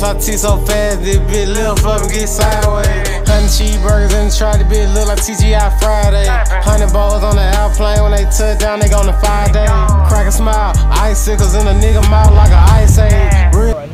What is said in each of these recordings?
Fast, my teeth so fast, this bitch up and get sideways. Honey cheeseburgers in the try to bitch look like TGI Friday. Honey balls on the airplane when they touch down, they gonna five day. Crack a smile, icicles in a nigga mouth like an ice age. Real Right.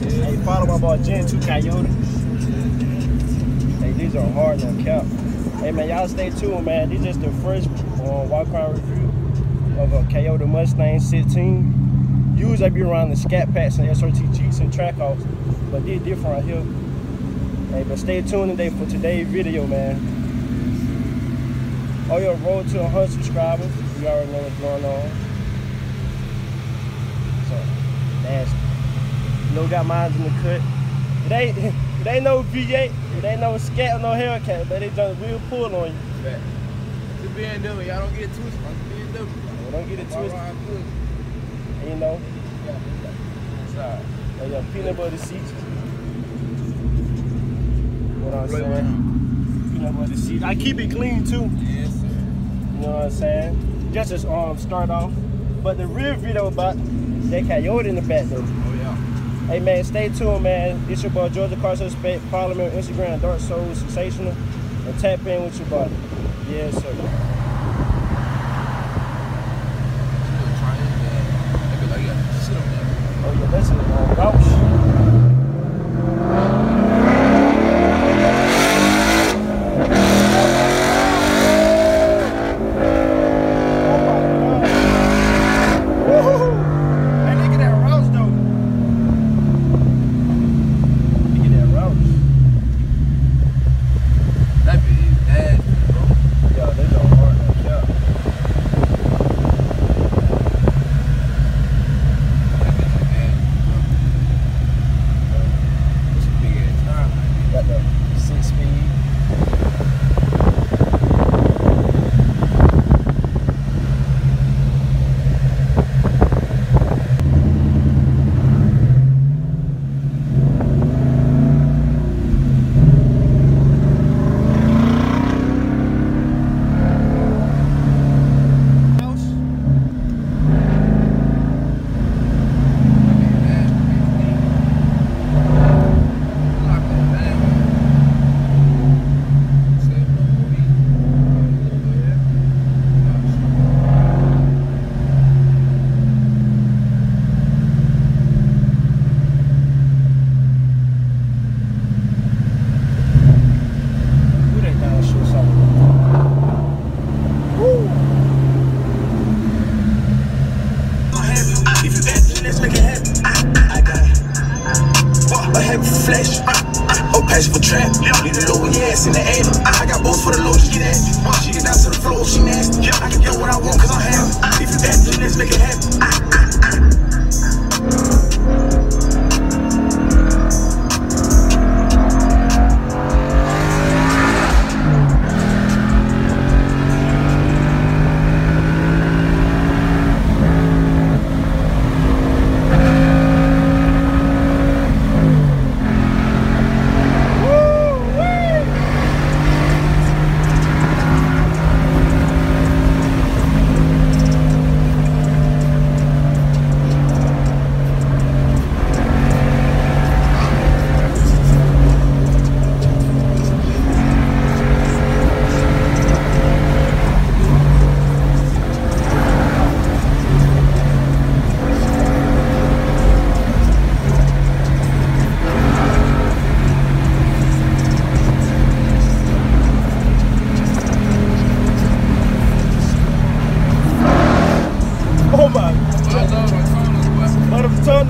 Hey, follow my boy Gen 2 Coyote. Hey, these are hard no cap. Hey man, y'all stay tuned, man. These just the first uh, walk around review of a Coyote Mustang 16. Usually I be around the scat packs and SRT Jeeps and Trackhawks, but they different right here. Hey, but stay tuned today for today's video, man. Oh, your road to 100 subscribers. You already know what's going on. So, nasty. No got mines in the cut. It ain't, it ain't no V8. It ain't no scat or no Hellcat, but they just will pull on you. Back. BMW, y'all don't get it twisted. BMW. So don't get it twisted. And you know, Yeah. They got peanut butter seats. You know what I'm Right saying? Peanut butter seats. I keep it clean too. Yes, sir. You know what I'm saying? Just to um, start off. But the real video about that coyote in the back though. Oh, yeah. Hey man, stay tuned, man. It's your boy Georgia Car Suspect. Follow me on Instagram, Dark Soul Sensational, and tap in with your boy. Yes, sir.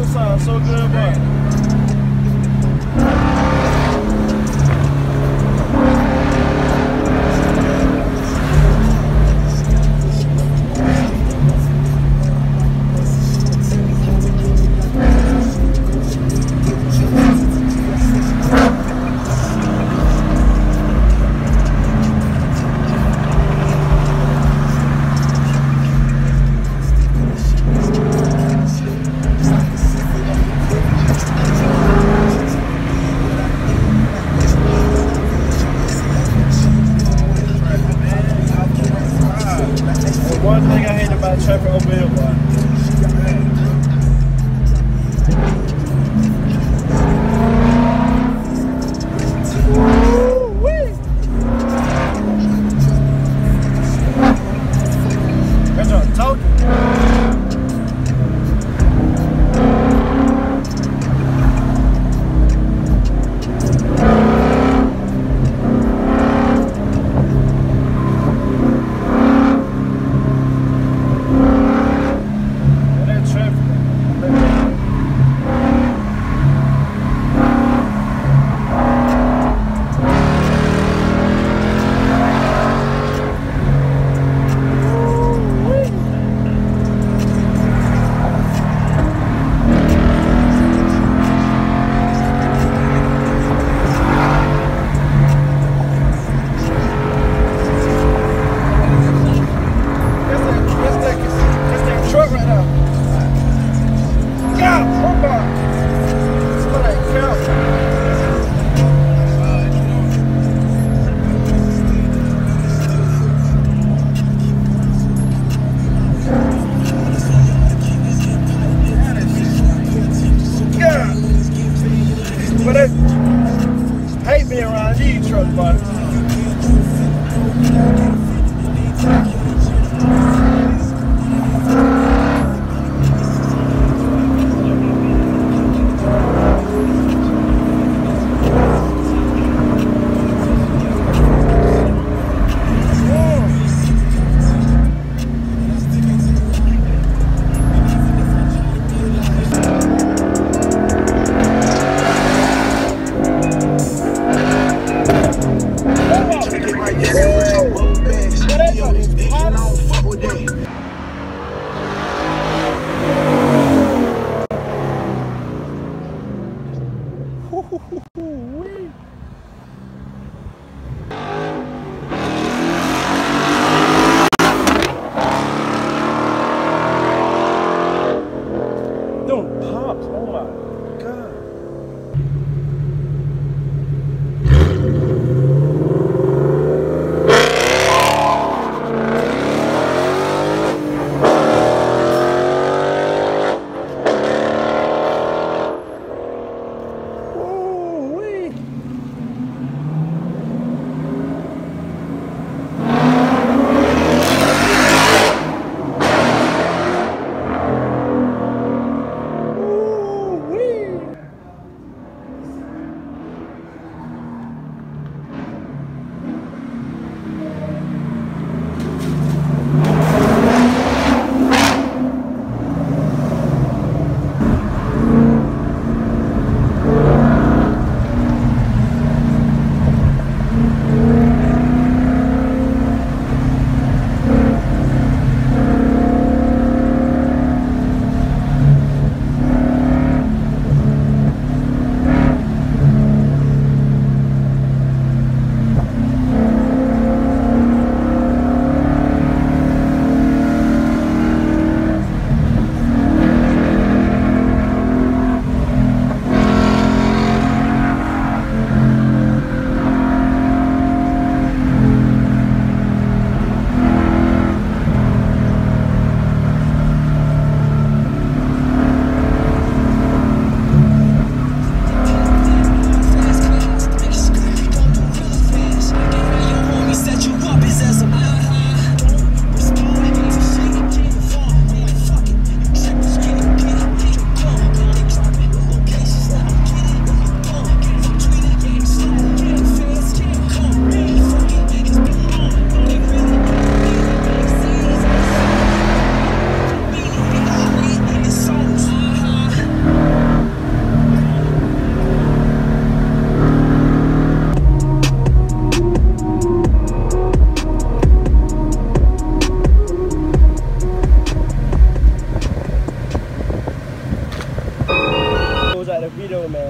the sound so good. het zuiver open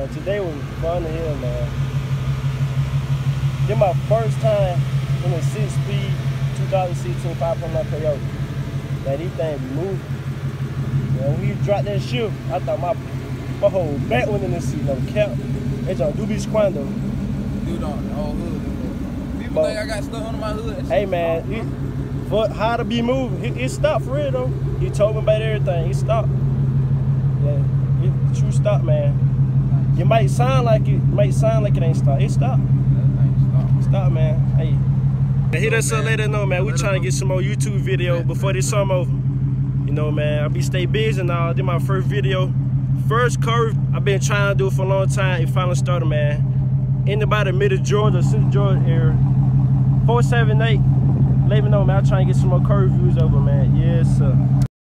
man. Today was fun to hear, man. This my first time in a six-speed 2016 5.9 Coyote. Man, these things moving. Man, when you drop that shift, I thought my my whole back went in the seat, no cap. They just do be squando. Dude on the whole hood. People But- think I got stuff under my hood. Hey man, you, for how to be moving. He, it stopped for real though. He told me about everything. He stopped. Yeah, it true stop, man. It might sound like it might sound like it ain't stopped. It stopped. That thing stop. Stop, man. Hey. Hit us up, let us know, man. We Let trying to get some more YouTube video before this summer over. You know, man. I be stay busy now. I did my first video. First curve, I've been trying to do for a long time. It finally started, man. Anybody in the middle Georgia, Central Georgia area, 478. Let me know, man. I'm trying to get some more curve views over, man. Yes, sir.